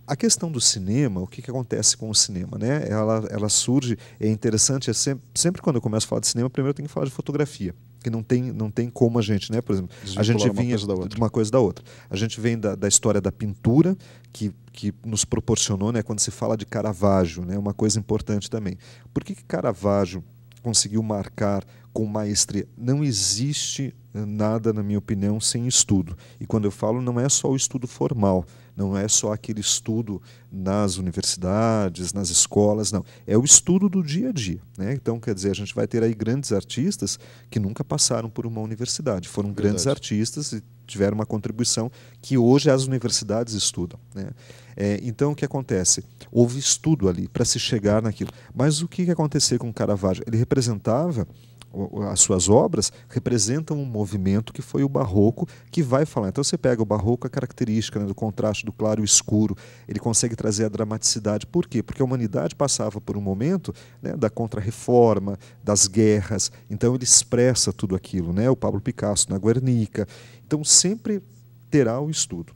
[SPEAKER 2] A questão do cinema, o que, que acontece com o cinema? Né? Ela, ela surge, é interessante, é sempre, sempre quando eu começo a falar de cinema, primeiro eu tenho que falar de fotografia, que não tem, não tem como a gente, né? por exemplo, a gente vinha de uma coisa da outra. A gente vem da, da história da pintura, que, que nos proporcionou, né, quando se fala de Caravaggio, né, uma coisa importante também. Por que, que Caravaggio conseguiu marcar com maestria? Não existe nada, na minha opinião, sem estudo. E quando eu falo, não é só o estudo formal, não é só aquele estudo nas universidades, nas escolas, não. É o estudo do dia a dia. Né? Então, quer dizer, a gente vai ter aí grandes artistas que nunca passaram por uma universidade. Foram Verdade. grandes artistas e tiveram uma contribuição que hoje as universidades estudam. Né? É, então, o que acontece? Houve estudo ali para se chegar naquilo. Mas o que, que aconteceu com Caravaggio? Ele representava as suas obras representam um movimento que foi o barroco que vai falar. Então você pega o barroco, a característica né, do contraste do claro e escuro, ele consegue trazer a dramaticidade. Por quê? Porque a humanidade passava por um momento né, da contrarreforma, das guerras, então ele expressa tudo aquilo. Né? O Pablo Picasso na Guernica. Então sempre terá o estudo.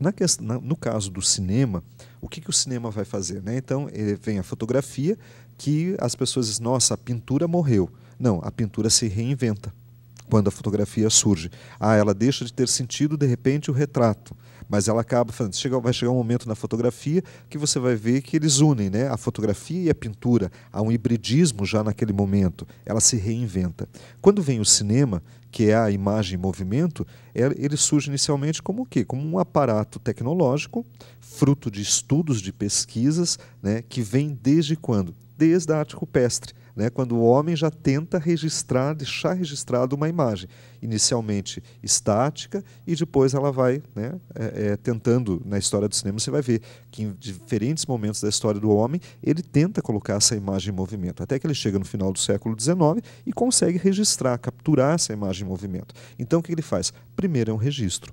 [SPEAKER 2] Na questão, na, no caso do cinema, o que, que o cinema vai fazer? Né? Então vem a fotografia que as pessoas dizem, nossa, a pintura morreu. Não, a pintura se reinventa quando a fotografia surge. Ah, ela deixa de ter sentido de repente o retrato, mas ela acaba fazendo. Chega, vai chegar um momento na fotografia que você vai ver que eles unem, né? A fotografia e a pintura. Há um hibridismo já naquele momento. Ela se reinventa. Quando vem o cinema, que é a imagem em movimento, ele surge inicialmente como o quê? Como um aparato tecnológico, fruto de estudos, de pesquisas, né? Que vem desde quando? Desde a arte rupestre né, quando o homem já tenta registrar, deixar registrado uma imagem, inicialmente estática, e depois ela vai né, é, é, tentando, na história do cinema, você vai ver que em diferentes momentos da história do homem, ele tenta colocar essa imagem em movimento, até que ele chega no final do século XIX e consegue registrar, capturar essa imagem em movimento. Então o que ele faz? Primeiro é um registro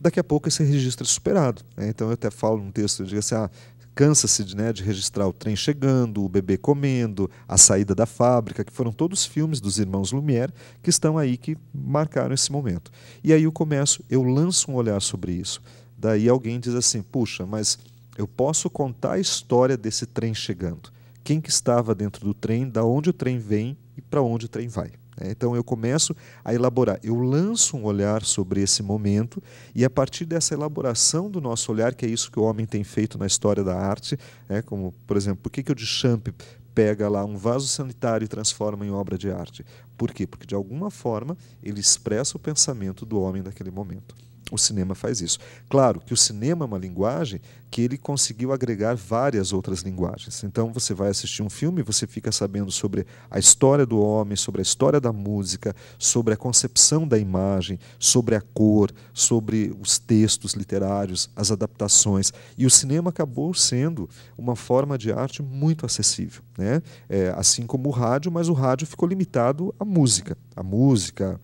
[SPEAKER 2] daqui a pouco esse registro é superado. Né? Então eu até falo num texto, eu digo assim, ah, cansa-se de, né, de registrar o trem chegando, o bebê comendo, a saída da fábrica, que foram todos filmes dos irmãos Lumière que estão aí que marcaram esse momento. E aí eu começo, eu lanço um olhar sobre isso. Daí alguém diz assim: "Puxa, mas eu posso contar a história desse trem chegando. Quem que estava dentro do trem, da onde o trem vem e para onde o trem vai?" Né? Então eu começo a elaborar, eu lanço um olhar sobre esse momento e a partir dessa elaboração do nosso olhar, que é isso que o homem tem feito na história da arte, né? como por exemplo, por que, que o Duchamp pega lá um vaso sanitário e transforma em obra de arte? Por quê? Porque de alguma forma ele expressa o pensamento do homem naquele momento. O cinema faz isso. Claro que o cinema é uma linguagem que ele conseguiu agregar várias outras linguagens. Então você vai assistir um filme, você fica sabendo sobre a história do homem, sobre a história da música, sobre a concepção da imagem, sobre a cor, sobre os textos literários, as adaptações. E o cinema acabou sendo uma forma de arte muito acessível, né? É, assim como o rádio, mas o rádio ficou limitado à música, a música,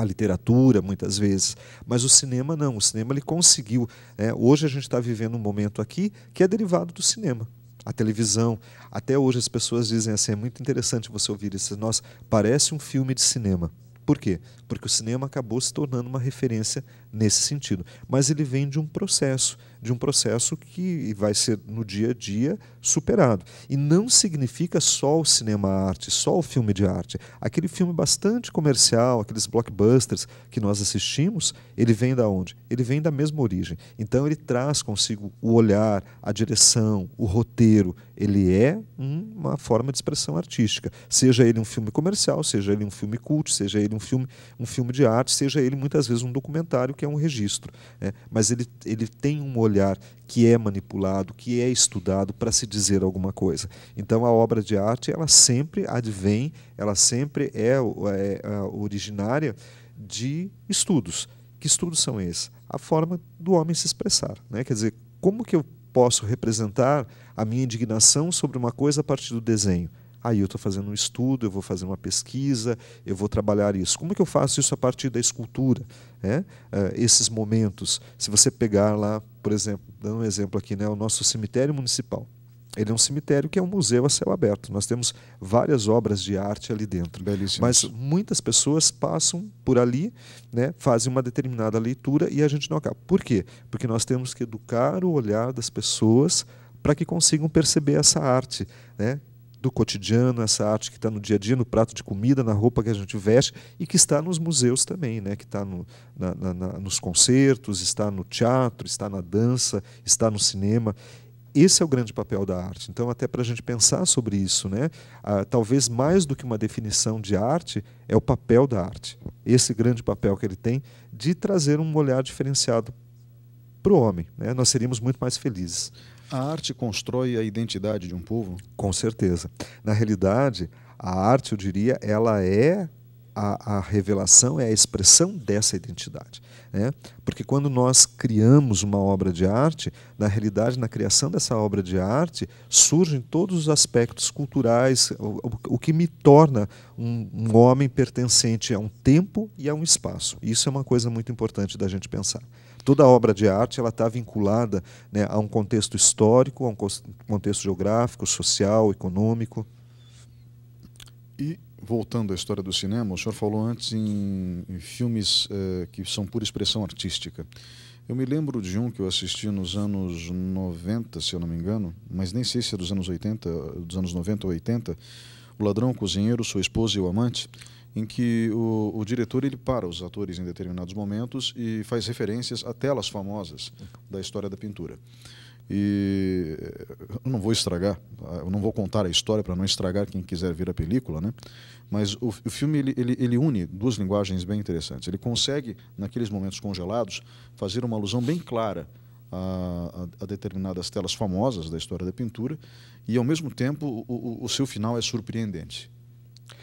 [SPEAKER 2] a literatura muitas vezes, mas o cinema não. O cinema ele conseguiu. Né? Hoje a gente está vivendo um momento aqui que é derivado do cinema. A televisão, até hoje as pessoas dizem assim, é muito interessante você ouvir isso. Nossa, parece um filme de cinema. Por quê? Porque o cinema acabou se tornando uma referência nesse sentido. Mas ele vem de um processo, de um processo que vai ser no dia a dia superado. E não significa só o cinema arte, só o filme de arte. Aquele filme bastante comercial, aqueles blockbusters que nós assistimos, ele vem da onde? Ele vem da mesma origem. Então ele traz consigo o olhar, a direção, o roteiro. Ele é uma forma de expressão artística. Seja ele um filme comercial, seja ele um filme cult, seja ele um filme, um filme de arte, seja ele muitas vezes um documentário que é um registro. Né? Mas ele, ele tem um olhar que é manipulado, que é estudado para se dizer alguma coisa. Então a obra de arte ela sempre advém, ela sempre é, é, é originária de estudos. Que estudos são esses? A forma do homem se expressar. Né? Quer dizer, como que eu posso representar a minha indignação sobre uma coisa a partir do desenho? Aí eu estou fazendo um estudo, eu vou fazer uma pesquisa, eu vou trabalhar isso. Como que eu faço isso a partir da escultura? É? Uh, esses momentos, se você pegar lá, por exemplo, dando um exemplo aqui, né, o nosso cemitério municipal. Ele é um cemitério que é um museu a céu aberto. Nós temos várias obras de arte ali dentro. Mas muitas pessoas passam por ali, né, fazem uma determinada leitura e a gente não acaba. Por quê? Porque nós temos que educar o olhar das pessoas para que consigam perceber essa arte, né, do cotidiano, essa arte que está no dia a dia, no prato de comida, na roupa que a gente veste e que está nos museus também, né? que está no, na, na, nos concertos, está no teatro, está na dança, está no cinema. Esse é o grande papel da arte. Então, até para a gente pensar sobre isso, né? Ah, talvez mais do que uma definição de arte, é o papel da arte. Esse grande papel que ele tem de trazer um olhar diferenciado para o homem. Né? Nós seríamos muito mais felizes.
[SPEAKER 1] A arte constrói a identidade de um povo?
[SPEAKER 2] Com certeza. Na realidade, a arte, eu diria, ela é a, a revelação, é a expressão dessa identidade. Né? Porque quando nós criamos uma obra de arte, na realidade, na criação dessa obra de arte, surgem todos os aspectos culturais, o, o, que me torna um, um homem pertencente a um tempo e a um espaço. Isso é uma coisa muito importante da gente pensar. Toda obra de arte ela está vinculada né, a um contexto histórico, a um contexto geográfico, social, econômico.
[SPEAKER 1] E voltando à história do cinema, o senhor falou antes em, em filmes eh, que são pura expressão artística. Eu me lembro de um que eu assisti nos anos 90, se eu não me engano, mas nem sei se é dos anos 80, dos anos 90 ou 80, O Ladrão, o Cozinheiro, Sua Esposa e o Amante, em que o, o diretor ele para os atores em determinados momentos e faz referências a telas famosas da história da pintura. E eu não vou estragar, eu não vou contar a história para não estragar quem quiser ver a película, né? Mas o, o filme ele, ele, ele, une duas linguagens bem interessantes. Ele consegue, naqueles momentos congelados, fazer uma alusão bem clara a, a, a determinadas telas famosas da história da pintura e, ao mesmo tempo, o, o seu final é surpreendente.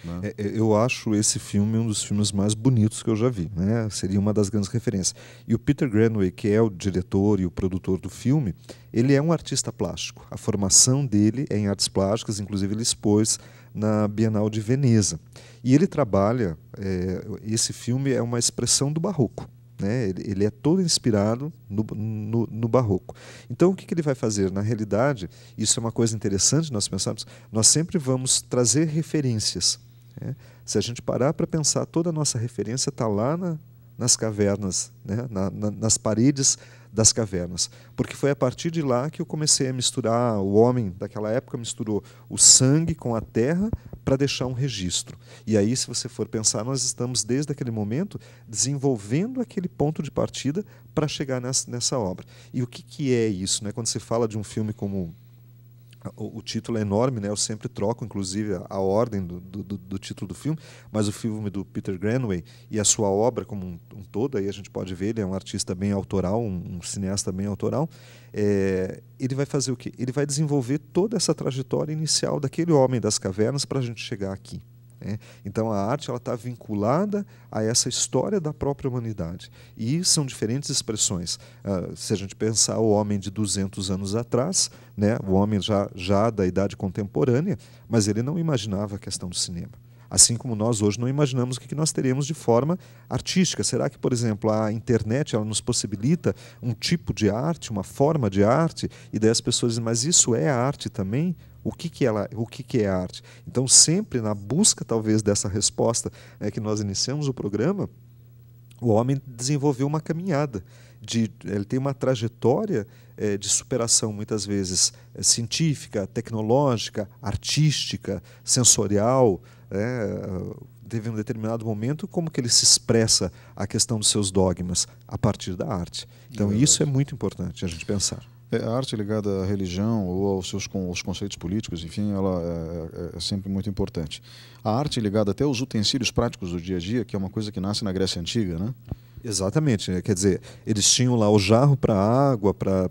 [SPEAKER 2] Né? É, é, eu acho esse filme um dos filmes mais bonitos que eu já vi. Né? Seria uma das grandes referências. E o Peter Granway, que é o diretor e o produtor do filme, ele é um artista plástico. A formação dele é em artes plásticas, inclusive ele expôs na Bienal de Veneza. E ele trabalha, é, esse filme é uma expressão do barroco. Né? Ele, ele, é todo inspirado no, no, no barroco. Então, o que, que, ele vai fazer? Na realidade, isso é uma coisa interessante nós pensarmos, nós sempre vamos trazer referências. Né? Se a gente parar para pensar, toda a nossa referência está lá na, nas cavernas, né? na, na, nas paredes das cavernas. Porque foi a partir de lá que eu comecei a misturar, o homem daquela época misturou o sangue com a terra para deixar um registro. E aí, se você for pensar, nós estamos desde aquele momento desenvolvendo aquele ponto de partida para chegar nessa, nessa obra. E o que, que é isso? Né? Quando se fala de um filme como o, o, título é enorme, né? Eu sempre troco, inclusive, a, a ordem do, do, do, título do filme, mas o filme do Peter Granway e a sua obra como um, um todo, aí a gente pode ver, ele é um artista bem autoral, um, um cineasta bem autoral. É, ele vai fazer o quê? Ele vai desenvolver toda essa trajetória inicial daquele homem das cavernas para a gente chegar aqui. Né? Então a arte ela está vinculada a essa história da própria humanidade. E são diferentes expressões. Uh, se a gente pensar o homem de 200 anos atrás, né, o homem já, já da idade contemporânea, mas ele não imaginava a questão do cinema. Assim como nós hoje não imaginamos o que nós teríamos de forma artística. Será que, por exemplo, a internet ela nos possibilita um tipo de arte, uma forma de arte? E daí as pessoas dizem, mas isso é arte também? O que, que, ela, o que, que é arte. Então, sempre na busca, talvez, dessa resposta é, que nós iniciamos o programa, o homem desenvolveu uma caminhada. De, ele tem uma trajetória é, de superação, muitas vezes é, científica, tecnológica, artística, sensorial. É, teve um determinado momento como que ele se expressa a questão dos seus dogmas a partir da arte. Então, isso é muito importante a gente pensar.
[SPEAKER 1] É, a arte ligada à religião ou aos seus aos conceitos políticos, enfim, ela é, é, é, sempre muito importante. A arte ligada até aos utensílios práticos do dia a dia, que é uma coisa que nasce na Grécia Antiga, né?
[SPEAKER 2] Exatamente, quer dizer, eles tinham lá o jarro para água, para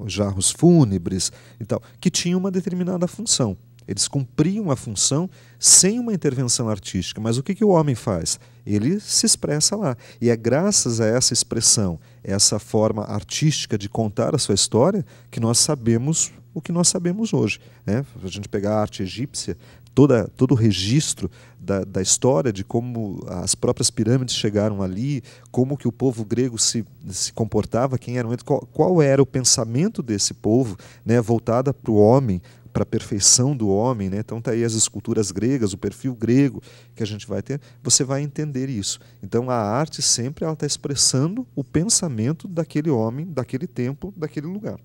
[SPEAKER 2] os jarros fúnebres e tal, que tinham uma determinada função. Eles cumpriam a função sem uma intervenção artística. Mas o que, que o homem faz? Ele se expressa lá. E é graças a essa expressão, essa forma artística de contar a sua história, que nós sabemos o que nós sabemos hoje. Né? A gente pegar a arte egípcia, toda, todo o registro da, da, história de como as próprias pirâmides chegaram ali, como que o povo grego se, se comportava, quem eram qual, qual era o pensamento desse povo, né, voltada para o homem, para a perfeição do homem, né? então está aí as esculturas gregas, o perfil grego que a gente vai ter, você vai entender isso. Então a arte sempre ela está expressando o pensamento daquele homem, daquele tempo, daquele lugar.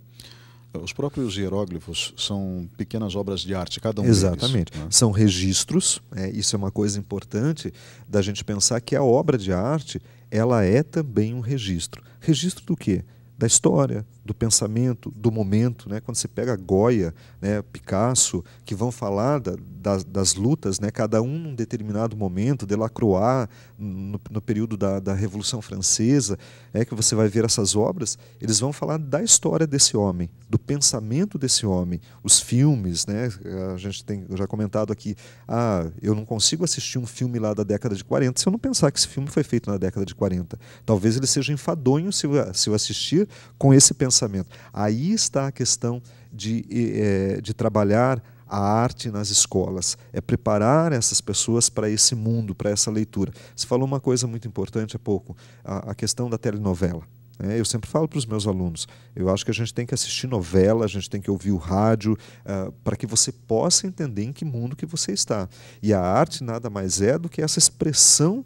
[SPEAKER 1] Os próprios hieróglifos são pequenas obras de arte, cada um
[SPEAKER 2] Exatamente.
[SPEAKER 1] Deles,
[SPEAKER 2] né? São registros, é, isso é uma coisa importante da gente pensar que a obra de arte ela é também um registro. Registro do quê? Da história, do pensamento, do momento. Né? Quando você pega Goya, né, Picasso, que vão falar da, das, das, lutas, né, cada um num determinado momento, Delacroix, no, no período da, da Revolução Francesa, é que você vai ver essas obras, eles vão falar da história desse homem, do pensamento desse homem. Os filmes, né, a gente tem já comentado aqui, ah, eu não consigo assistir um filme lá da década de 40 se eu não pensar que esse filme foi feito na década de 40. Talvez ele seja enfadonho se eu, se eu assistir com esse pensamento. Aí está a questão de, é, de trabalhar a arte nas escolas, é preparar essas pessoas para esse mundo, para essa leitura. Você falou uma coisa muito importante há pouco, a, a questão da telenovela. Né? Eu sempre falo para os meus alunos, eu acho que a gente tem que assistir novela, a gente tem que ouvir o rádio, uh, para que você possa entender em que mundo que você está. E a arte nada mais é do que essa expressão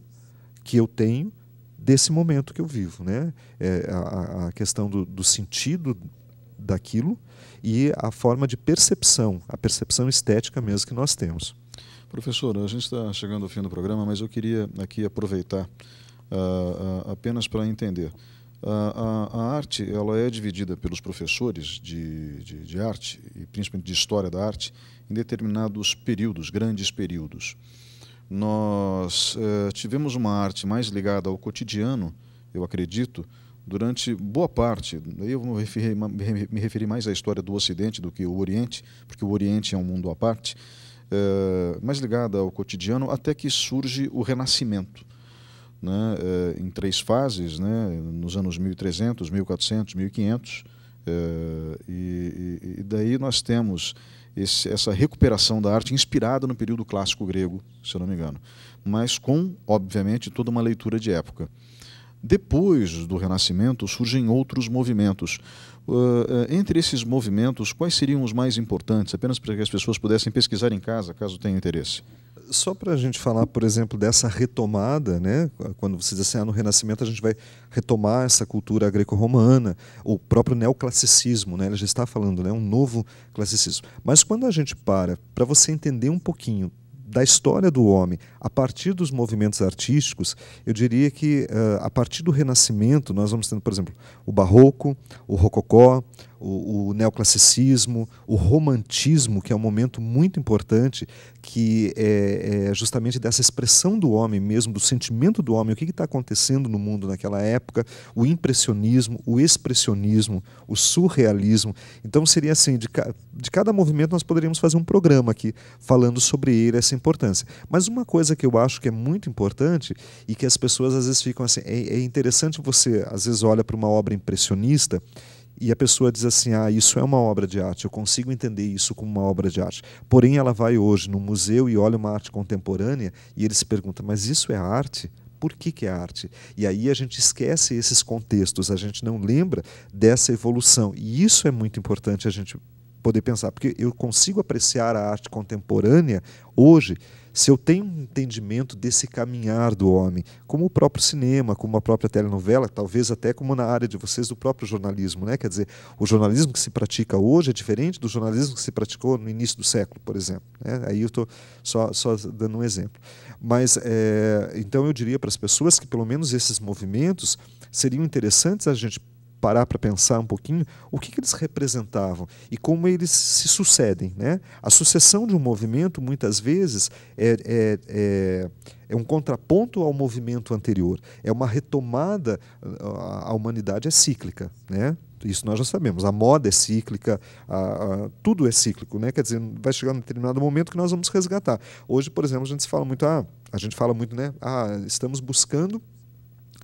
[SPEAKER 2] que eu tenho desse momento que eu vivo. Né? É a, a questão do, do sentido daquilo e a forma de percepção, a percepção estética mesmo que nós temos.
[SPEAKER 1] Professor, a gente está chegando ao fim do programa, mas eu queria aqui aproveitar uh, uh, apenas para entender. Uh, a, a, arte ela é dividida pelos professores de, de, de, arte, e principalmente de história da arte, em determinados períodos, grandes períodos nós eh, tivemos uma arte mais ligada ao cotidiano, eu acredito, durante boa parte. Eu me referi, mais à história do Ocidente do que o Oriente, porque o Oriente é um mundo à parte, eh, mais ligada ao cotidiano, até que surge o Renascimento. Né, eh, em três fases, né, nos anos 1300, 1400, 1500, e, e daí nós temos esse, essa recuperação da arte inspirada no período clássico grego, se eu não me engano, mas com, obviamente, toda uma leitura de época. Depois do Renascimento surgem outros movimentos. Uh, entre esses movimentos, quais seriam os mais importantes? Apenas para que as pessoas pudessem pesquisar em casa, caso tenham interesse
[SPEAKER 2] só para a gente falar, por exemplo, dessa retomada, né? quando você diz assim, ah, no Renascimento a gente vai retomar essa cultura greco-romana, o próprio neoclassicismo, né? ele já está falando, né? um novo classicismo. Mas quando a gente para, para você entender um pouquinho da história do homem a partir dos movimentos artísticos, eu diria que uh, a partir do Renascimento nós vamos tendo, por exemplo, o Barroco, o Rococó, o, o, neoclassicismo, o romantismo, que é um momento muito importante, que é, é, justamente dessa expressão do homem mesmo, do sentimento do homem, o que está acontecendo no mundo naquela época, o impressionismo, o expressionismo, o surrealismo. Então seria assim, de, de cada movimento nós poderíamos fazer um programa aqui falando sobre ele, essa importância. Mas uma coisa que eu acho que é muito importante e que as pessoas às vezes ficam assim, é, é interessante você, às vezes olha para uma obra impressionista e a pessoa diz assim: ah, isso é uma obra de arte, eu consigo entender isso como uma obra de arte. Porém, ela vai hoje no museu e olha uma arte contemporânea e ele se pergunta: mas isso é arte? Por que, que é arte? E aí a gente esquece esses contextos, a gente não lembra dessa evolução. E isso é muito importante a gente poder pensar, porque eu consigo apreciar a arte contemporânea hoje se eu tenho um entendimento desse caminhar do homem, como o próprio cinema, como a própria telenovela, talvez até como na área de vocês do próprio jornalismo, né? Quer dizer, o jornalismo que se pratica hoje é diferente do jornalismo que se praticou no início do século, por exemplo. Né? Aí eu estou só, só dando um exemplo. Mas é, então eu diria para as pessoas que pelo menos esses movimentos seriam interessantes a gente parar para pensar um pouquinho o que, que, eles representavam e como eles se sucedem. Né? A sucessão de um movimento, muitas vezes, é, é, é, é um contraponto ao movimento anterior, é uma retomada. A humanidade é cíclica. Né? Isso nós já sabemos. A moda é cíclica, a, a, tudo é cíclico, né? Quer dizer, vai chegar um determinado momento que nós vamos resgatar. Hoje, por exemplo, a gente fala muito, ah, a gente fala muito, né? Ah, estamos buscando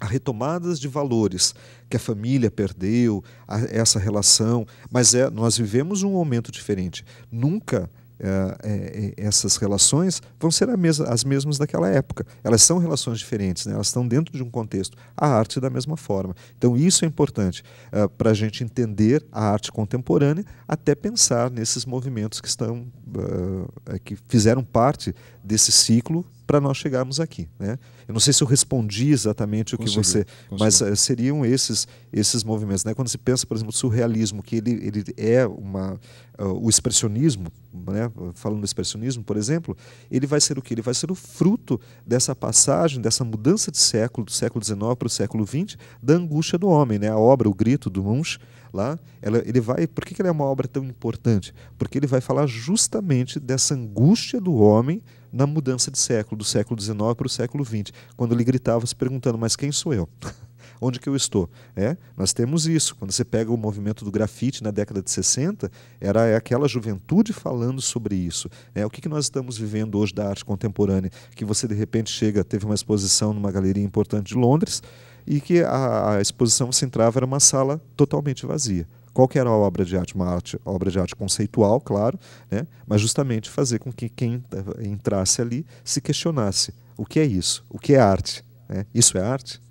[SPEAKER 2] retomadas de valores que a família perdeu, a, essa relação, mas é, nós vivemos um momento diferente. Nunca é, é, é, essas relações vão ser as mesmas daquela época. Elas são relações diferentes, né? elas estão dentro de um contexto. A arte da mesma forma. Então, isso é importante uh, para a gente entender a arte contemporânea, até pensar nesses movimentos que estão uh, que fizeram parte desse ciclo para nós chegarmos aqui. Né? Eu não sei se eu respondi exatamente o que você, mas uh, seriam esses esses movimentos. Né? Quando se pensa, por exemplo, o surrealismo, que ele, ele é uma uh, o expressionismo, né? falando do expressionismo, por exemplo, ele vai ser o que? Ele vai ser o fruto dessa passagem, dessa mudança de século, do século XIX para o século XX, da angústia do homem. Né? A obra, o Grito do Munch, lá, ela, ele vai. Por que, que ela é uma obra tão importante? Porque ele vai falar justamente dessa angústia do homem na mudança de século, do século XIX para o século XX, quando ele gritava se perguntando: mas quem sou eu? Onde que eu estou? É, nós temos isso. Quando você pega o movimento do grafite na década de 60, era aquela juventude falando sobre isso. É, o que, que nós estamos vivendo hoje da arte contemporânea? Que você de repente chega, teve uma exposição numa galeria importante de Londres e que a, a exposição centrava era uma sala totalmente vazia. Qual que era a obra de arte? Uma arte, obra de arte conceitual, claro, né? mas justamente fazer com que quem entrasse ali se questionasse o que é isso, o que é arte. Né? Isso é arte?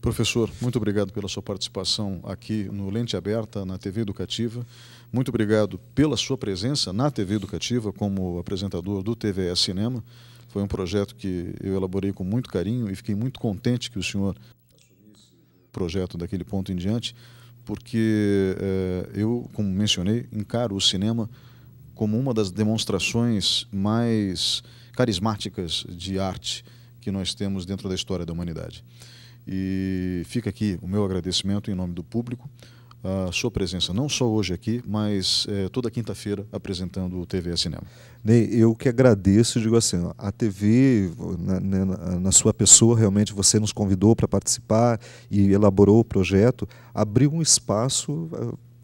[SPEAKER 1] Professor, muito obrigado pela sua participação aqui no Lente Aberta, na TV Educativa. Muito obrigado pela sua presença na TV Educativa como apresentador do TVS Cinema. Foi um projeto que eu elaborei com muito carinho e fiquei muito contente que o senhor assumisse o projeto daquele ponto em diante, porque eh, eu, como mencionei, encaro o cinema como uma das demonstrações mais carismáticas de arte que nós temos dentro da história da humanidade. E fica aqui o meu agradecimento em nome do público, a sua presença, não só hoje aqui, mas é, toda quinta-feira apresentando o TV Cinema.
[SPEAKER 2] Ney, eu que agradeço, digo assim, a TV, na, na, na sua pessoa, realmente você nos convidou para participar e elaborou o projeto, abriu um espaço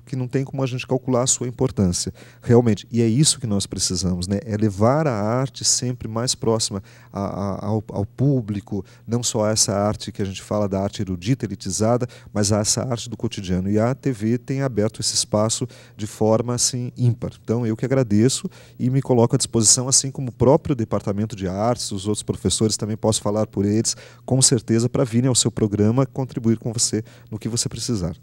[SPEAKER 2] que não tem como a gente calcular a sua importância. Realmente, e é isso que nós precisamos, né? é levar a arte sempre mais próxima a, a, ao, ao, público, não só essa arte que a gente fala da arte erudita, elitizada, mas a essa arte do cotidiano. E a TV tem aberto esse espaço de forma assim ímpar. Então, eu que agradeço e me coloco à disposição, assim como o próprio Departamento de Artes, os outros professores também posso falar por eles, com certeza, para virem ao seu programa contribuir com você no que você precisar.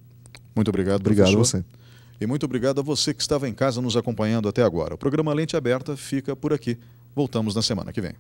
[SPEAKER 1] Muito obrigado,
[SPEAKER 2] obrigado professor. Obrigado a você.
[SPEAKER 1] E muito obrigado a você que estava em casa nos acompanhando até agora. O programa Lente Aberta fica por aqui. Voltamos na semana que vem.